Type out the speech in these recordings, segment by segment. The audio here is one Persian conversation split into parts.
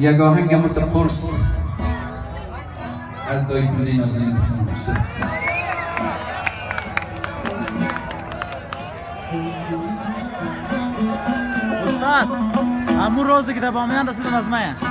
یک آهنگ مت قرص. از دایی پولی نازنین استاد همون روزی که در بامیان رسیدم از مایه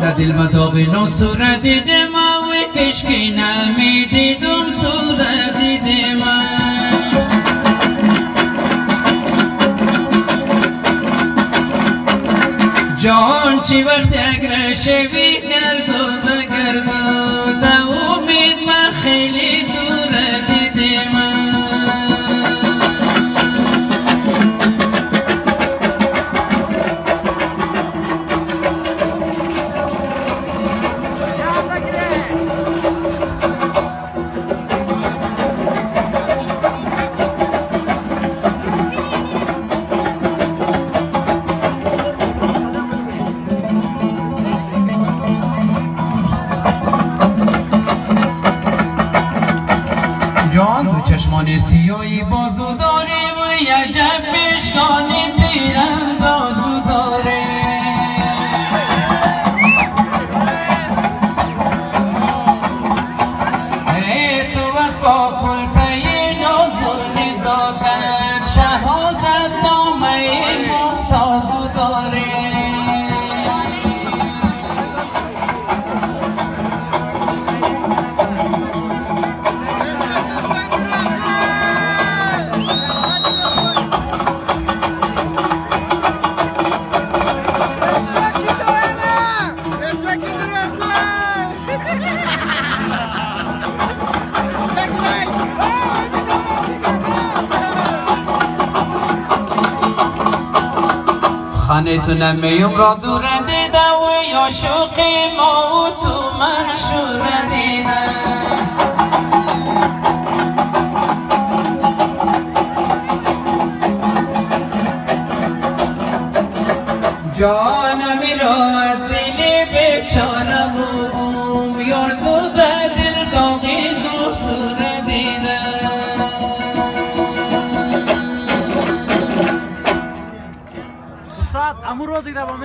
در دل مداغ نصور دیدم و کشکی نمی دیدم تو را دیدم جان چی وقت اگر شوی گردو بگردو دا امید چشمان سیایی بازو داره و عجب خانه تو نمیم را دور دیدم و یا شوقی ما و تو منشور دیدم جانم را از دل بیچاره بوم استاد همون